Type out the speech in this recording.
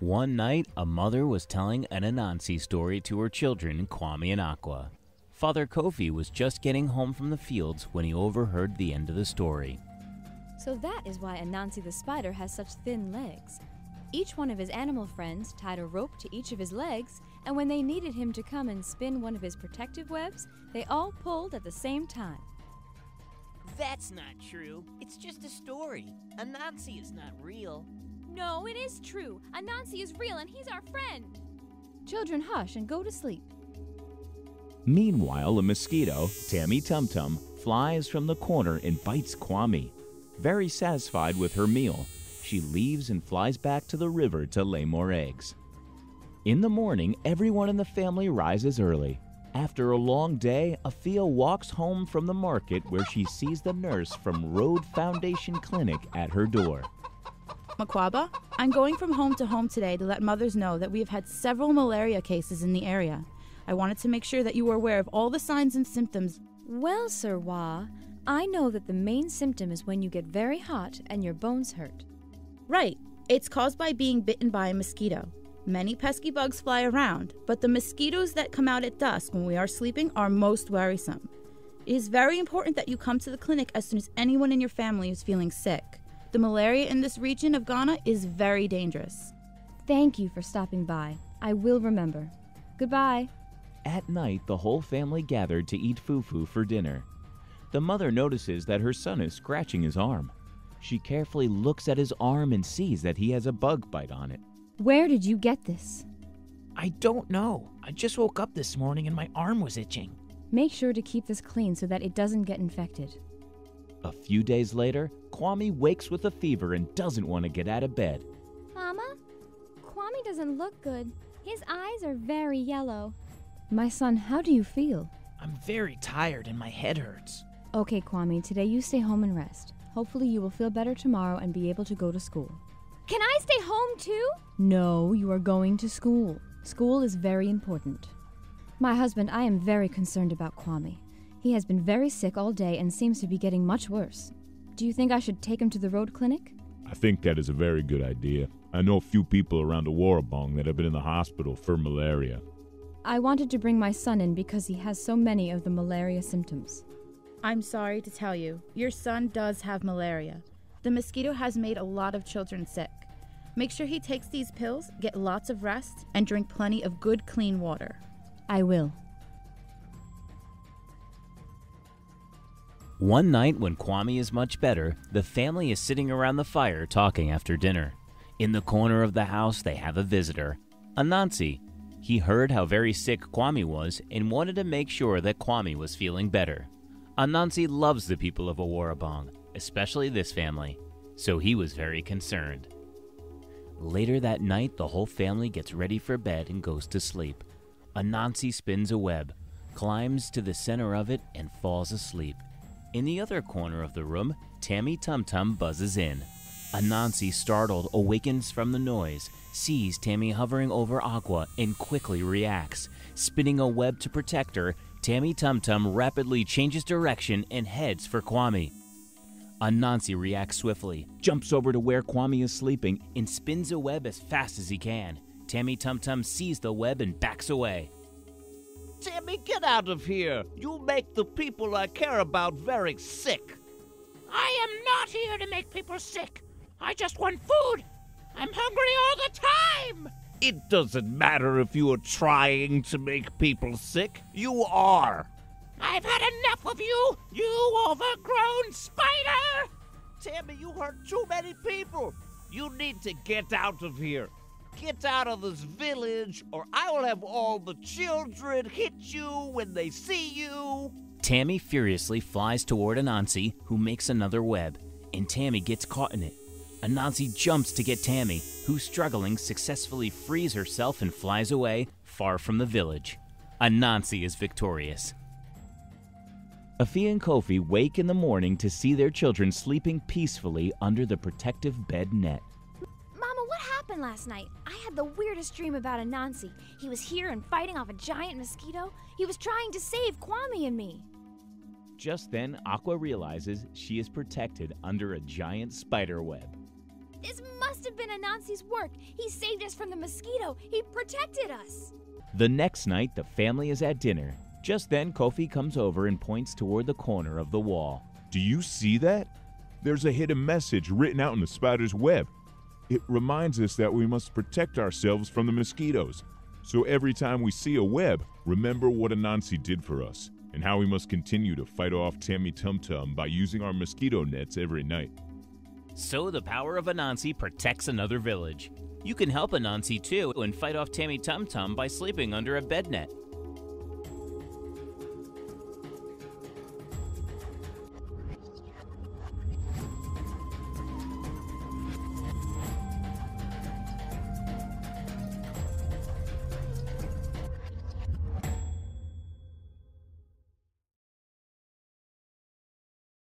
One night, a mother was telling an Anansi story to her children, Kwame and Akua. Father Kofi was just getting home from the fields when he overheard the end of the story. So that is why Anansi the spider has such thin legs. Each one of his animal friends tied a rope to each of his legs, and when they needed him to come and spin one of his protective webs, they all pulled at the same time. That's not true. It's just a story. Anansi is not real. No, it is true. Anansi is real and he's our friend. Children, hush and go to sleep. Meanwhile, a mosquito, Tammy Tum Tum, flies from the corner and bites Kwame. Very satisfied with her meal, she leaves and flies back to the river to lay more eggs. In the morning, everyone in the family rises early. After a long day, Afia walks home from the market where she sees the nurse from Road Foundation Clinic at her door. Makwaba, I'm going from home to home today to let mothers know that we have had several malaria cases in the area. I wanted to make sure that you were aware of all the signs and symptoms. Well, Serwaa, I know that the main symptom is when you get very hot and your bones hurt. Right, it's caused by being bitten by a mosquito. Many pesky bugs fly around, but the mosquitoes that come out at dusk when we are sleeping are most worrisome. It is very important that you come to the clinic as soon as anyone in your family is feeling sick. The malaria in this region of Ghana is very dangerous. Thank you for stopping by. I will remember. Goodbye. At night, the whole family gathered to eat fufu for dinner. The mother notices that her son is scratching his arm. She carefully looks at his arm and sees that he has a bug bite on it. Where did you get this? I don't know. I just woke up this morning and my arm was itching. Make sure to keep this clean so that it doesn't get infected. A few days later, Kwame wakes with a fever and doesn't want to get out of bed. Mama, Kwame doesn't look good. His eyes are very yellow. My son, how do you feel? I'm very tired and my head hurts. Okay, Kwame, today you stay home and rest. Hopefully, you will feel better tomorrow and be able to go to school. Can I stay home too? No, you are going to school. School is very important. My husband, I am very concerned about Kwame. He has been very sick all day and seems to be getting much worse. Do you think I should take him to the road clinic? I think that is a very good idea. I know a few people around the Warabong that have been in the hospital for malaria. I wanted to bring my son in because he has so many of the malaria symptoms. I'm sorry to tell you, your son does have malaria. The mosquito has made a lot of children sick. Make sure he takes these pills, get lots of rest, and drink plenty of good, clean water. I will. One night, when Kwame is much better, the family is sitting around the fire talking after dinner. In the corner of the house, they have a visitor, Anansi. He heard how very sick Kwame was and wanted to make sure that Kwame was feeling better. Anansi loves the people of Awarabong, especially this family, so he was very concerned. Later that night, the whole family gets ready for bed and goes to sleep. Anansi spins a web, climbs to the center of it, and falls asleep. In the other corner of the room, Tammy Tum Tum buzzes in. Anansi, startled, awakens from the noise, sees Tammy hovering over Akua, and quickly reacts. Spinning a web to protect her, Tammy Tum Tum rapidly changes direction and heads for Kwame. Anansi reacts swiftly, jumps over to where Kwame is sleeping, and spins a web as fast as he can. Tammy Tum Tum sees the web and backs away. Tammy, get out of here! You make the people I care about very sick. I am not here to make people sick. I just want food. I'm hungry all the time. It doesn't matter if you are trying to make people sick. You are. I've had enough of you, you overgrown spider! Tammy, you hurt too many people. You need to get out of here. Get out of this village, or I will have all the children hit you when they see you. Tammy furiously flies toward Anansi, who makes another web, and Tammy gets caught in it. Anansi jumps to get Tammy, who, struggling, successfully frees herself and flies away, far from the village. Anansi is victorious. Afia and Kofi wake in the morning to see their children sleeping peacefully under the protective bed net. What happened last night? I had the weirdest dream about Anansi. He was here and fighting off a giant mosquito. He was trying to save Kwame and me. Just then, Akua realizes she is protected under a giant spider web. This must have have been Anansi's work. He saved us from the mosquito. He protected us. The next night, the family is at dinner. Just then, Kofi comes over and points toward the corner of the wall. Do you see that? There's a hidden message written out in the spider's web. It reminds us that we must protect ourselves from the mosquitoes. So every time we see a web, remember what Anansi did for us and how we must continue to fight off Tammy Tum Tum by using our mosquito nets every night. So the power of Anansi protects another village. You can help Anansi too and fight off Tammy Tum Tum by sleeping under a bed net.